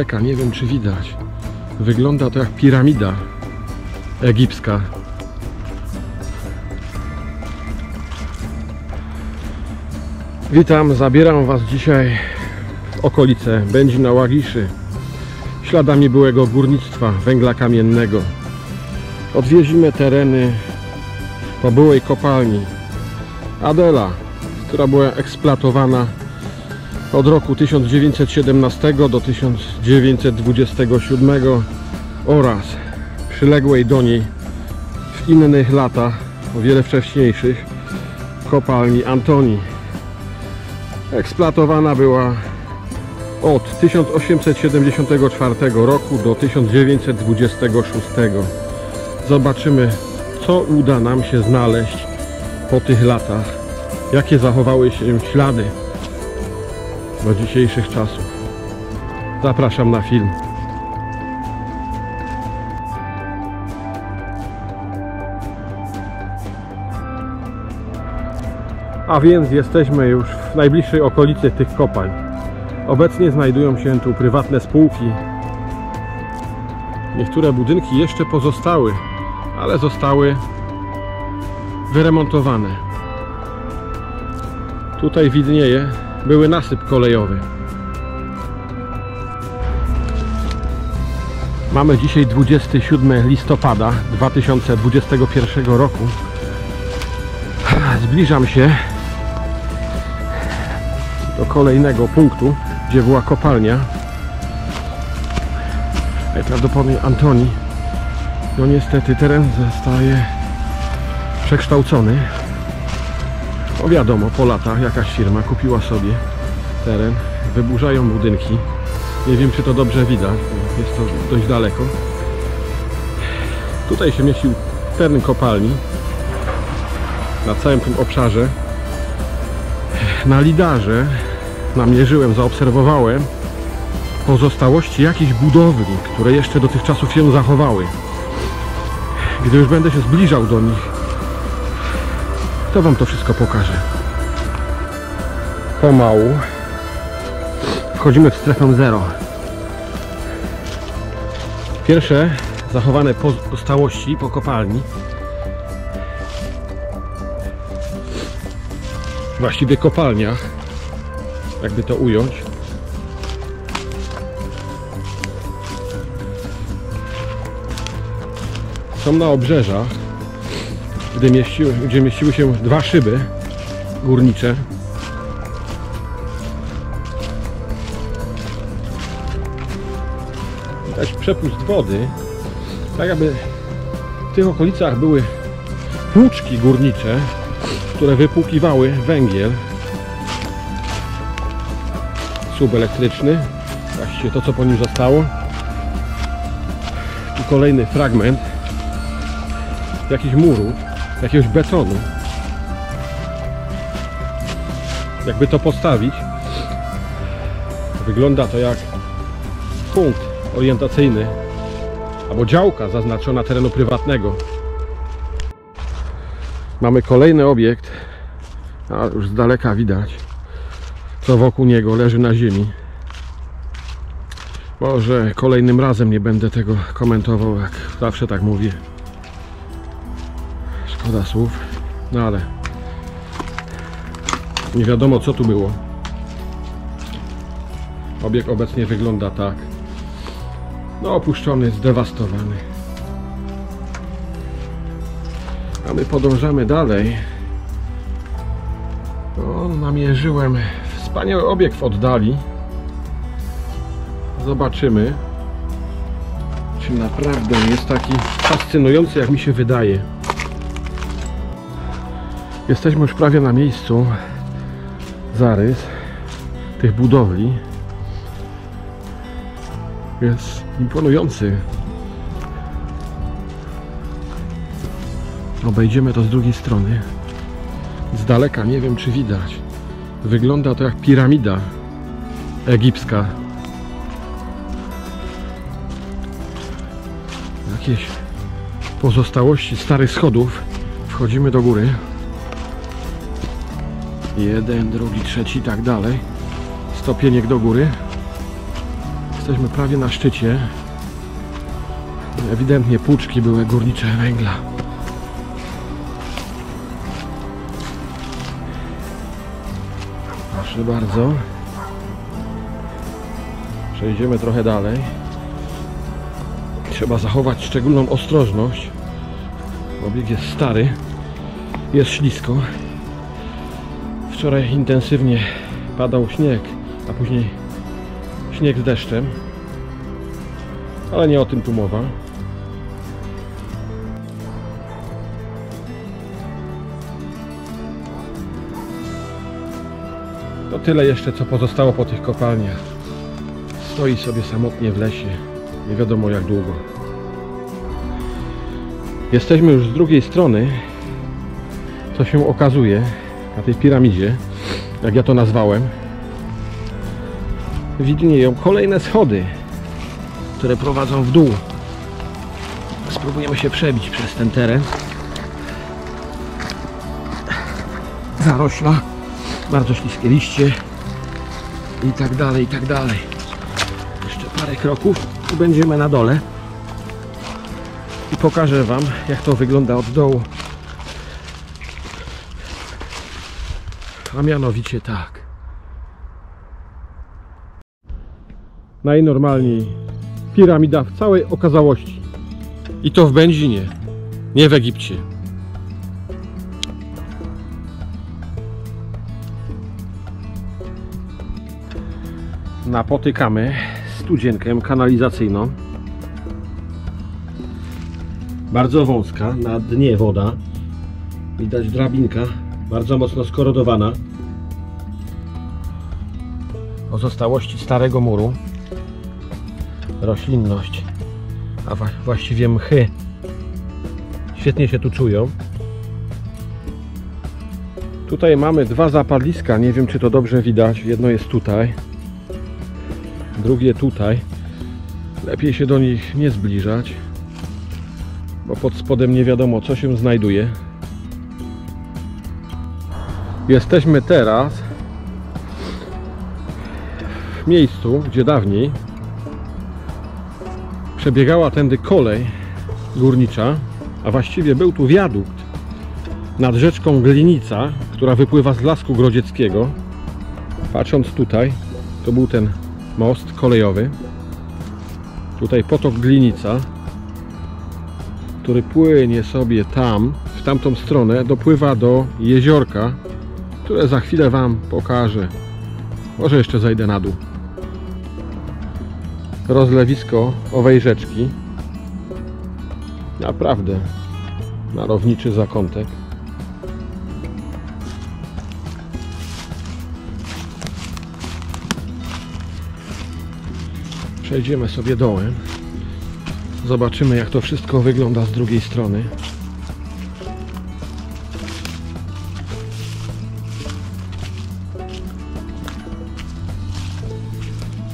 Azteka, nie wiem czy widać. Wygląda to jak piramida egipska. Witam, zabieram Was dzisiaj w okolice Będzina Łagiszy śladami byłego górnictwa węgla kamiennego. Odwiedzimy tereny po byłej kopalni Adela, która była eksploatowana od roku 1917 do 1927 oraz przyległej do niej w innych latach, o wiele wcześniejszych, kopalni Antoni. Eksploatowana była od 1874 roku do 1926. Zobaczymy, co uda nam się znaleźć po tych latach, jakie zachowały się ślady do dzisiejszych czasów. Zapraszam na film. A więc jesteśmy już w najbliższej okolicy tych kopalń. Obecnie znajdują się tu prywatne spółki. Niektóre budynki jeszcze pozostały, ale zostały wyremontowane. Tutaj widnieje były nasyp kolejowy. Mamy dzisiaj 27 listopada 2021 roku. Zbliżam się do kolejnego punktu, gdzie była kopalnia. Najprawdopodobniej Antoni. No niestety teren zostaje przekształcony. No wiadomo, po latach jakaś firma kupiła sobie teren, wyburzają budynki. Nie wiem, czy to dobrze widać, bo jest to dość daleko. Tutaj się mieścił teren kopalni na całym tym obszarze. Na lidarze namierzyłem, zaobserwowałem pozostałości jakichś budowli, które jeszcze do tych czasów się zachowały. Gdy już będę się zbliżał do nich, to Wam to wszystko pokażę. Pomału wchodzimy w strefę zero. Pierwsze zachowane pozostałości po kopalni właściwie kopalniach jakby to ująć są na obrzeżach gdzie mieściły, się dwa szyby górnicze widać przepływ wody tak jakby w tych okolicach były płuczki górnicze które wypłukiwały węgiel słup elektryczny właściwie to co po nim zostało tu kolejny fragment jakichś murów jakiegoś betonu. Jakby to postawić wygląda to jak punkt orientacyjny albo działka zaznaczona terenu prywatnego. Mamy kolejny obiekt a już z daleka widać co wokół niego leży na ziemi. Może kolejnym razem nie będę tego komentował jak zawsze tak mówię szkoda słów. No ale nie wiadomo co tu było. Obiekt obecnie wygląda tak. No opuszczony, zdewastowany. A my podążamy dalej. No, namierzyłem wspaniały obiekt w oddali. Zobaczymy czy naprawdę jest taki fascynujący jak mi się wydaje jesteśmy już prawie na miejscu. Zarys tych budowli jest imponujący. Obejdziemy to z drugiej strony. Z daleka nie wiem czy widać. Wygląda to jak piramida egipska. Jakieś pozostałości starych schodów. Wchodzimy do góry jeden, drugi, trzeci i tak dalej stopieniek do góry Jesteśmy prawie na szczycie. Ewidentnie puczki były górnicze węgla. Proszę bardzo. Przejdziemy trochę dalej. Trzeba zachować szczególną ostrożność. Obieg jest stary. Jest ślisko. Wczoraj intensywnie padał śnieg, a później śnieg z deszczem. Ale nie o tym tu mowa. To tyle jeszcze, co pozostało po tych kopalniach. Stoi sobie samotnie w lesie. Nie wiadomo jak długo. Jesteśmy już z drugiej strony. Co się okazuje na tej piramidzie, jak ja to nazwałem, widnieją kolejne schody, które prowadzą w dół. Spróbujemy się przebić przez ten teren. Zarośla, bardzo śliskie liście i tak dalej, i tak dalej. Jeszcze parę kroków i będziemy na dole i pokażę Wam jak to wygląda od dołu. A mianowicie tak. Najnormalniej piramida w całej okazałości. I to w Będzinie, nie w Egipcie. Napotykamy studzienkę kanalizacyjną. Bardzo wąska, na dnie woda. Widać drabinka, bardzo mocno skorodowana. Pozostałości starego muru. Roślinność, a właściwie mchy. Świetnie się tu czują. Tutaj mamy dwa zapadliska, nie wiem czy to dobrze widać. Jedno jest tutaj, drugie tutaj. Lepiej się do nich nie zbliżać, bo pod spodem nie wiadomo co się znajduje. Jesteśmy teraz w miejscu, gdzie dawniej przebiegała tędy kolej górnicza, a właściwie był tu wiadukt nad rzeczką Glinica, która wypływa z Lasku Grodzieckiego. Patrząc tutaj, to był ten most kolejowy. Tutaj potok Glinica, który płynie sobie tam, w tamtą stronę, dopływa do jeziorka, które za chwilę Wam pokażę. Może jeszcze zajdę na dół. Rozlewisko owej rzeczki. Naprawdę malowniczy zakątek. Przejdziemy sobie dołem. Zobaczymy jak to wszystko wygląda z drugiej strony.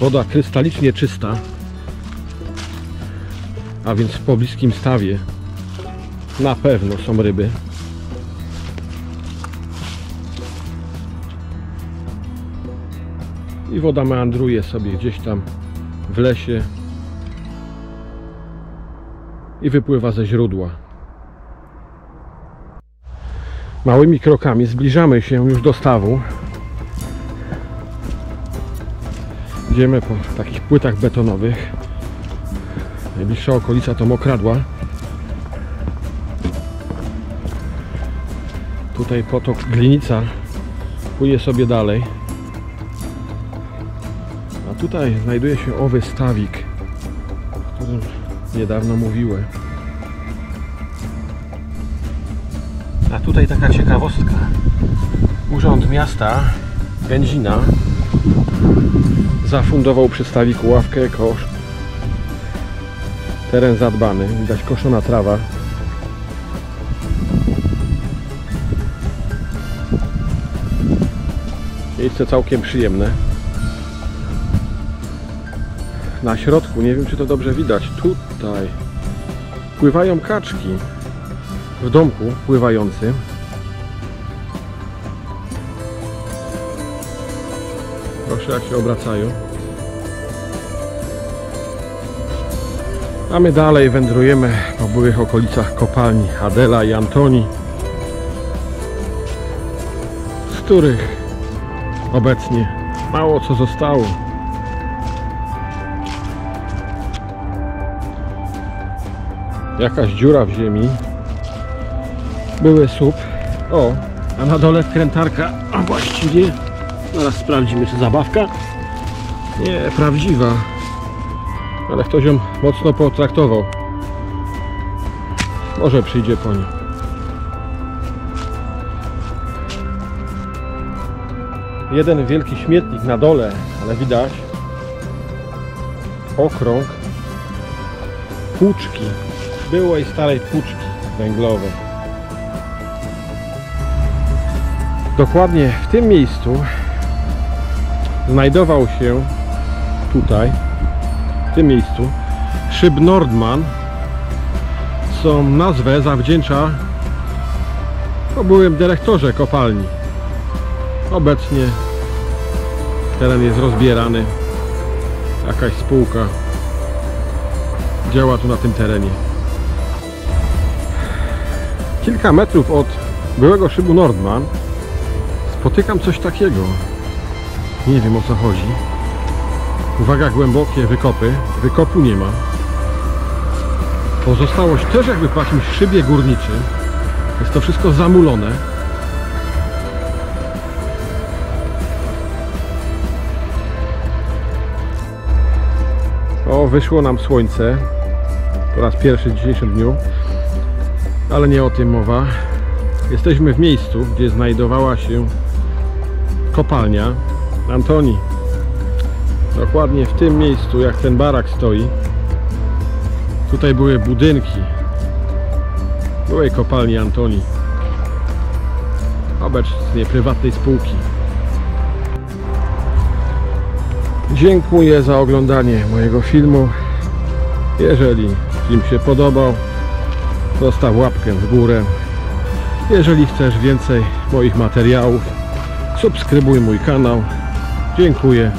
Woda krystalicznie czysta, a więc w pobliskim stawie na pewno są ryby. I woda meandruje sobie gdzieś tam w lesie i wypływa ze źródła. Małymi krokami zbliżamy się już do stawu. Idziemy po takich płytach betonowych. Najbliższa okolica to Mokradła. Tutaj potok Glinica płynie sobie dalej. A tutaj znajduje się owy stawik, o którym niedawno mówiłem. A tutaj taka ciekawostka. Urząd Miasta Będzina zafundował przy stawiku ławkę kosz. Teren zadbany, widać koszona trawa. Miejsce całkiem przyjemne. Na środku, nie wiem czy to dobrze widać, tutaj pływają kaczki w domku pływającym. Proszę jak się obracają. A my dalej wędrujemy po byłych okolicach kopalni Adela i Antoni, z których obecnie mało co zostało. Jakaś dziura w ziemi. Były słup. O, a na dole wkrętarka. A właściwie, zaraz sprawdzimy, czy zabawka. Nie, prawdziwa. Ale ktoś ją mocno potraktował. Może przyjdzie po nią. Jeden wielki śmietnik na dole, ale widać okrąg płuczki, byłej starej płuczki węglowej. Dokładnie w tym miejscu znajdował się tutaj, w tym miejscu, szyb Nordman, co nazwę zawdzięcza po byłym dyrektorze kopalni. Obecnie teren jest rozbierany. Jakaś spółka działa tu na tym terenie. Kilka metrów od byłego szybu Nordman spotykam coś takiego. Nie wiem o co chodzi. Uwaga, głębokie wykopy. Wykopu nie ma. Pozostałość też jakby po jakimś szybie górniczym. Jest to wszystko zamulone. O, wyszło nam słońce po raz pierwszy w dzisiejszym dniu, ale nie o tym mowa. Jesteśmy w miejscu, gdzie znajdowała się kopalnia Antoni. Dokładnie w tym miejscu, jak ten barak stoi. Tutaj były budynki byłej kopalni Antoni. Obecnie prywatnej spółki. Dziękuję za oglądanie mojego filmu. Jeżeli film się podobał, zostaw łapkę w górę. Jeżeli chcesz więcej moich materiałów, subskrybuj mój kanał. Dziękuję.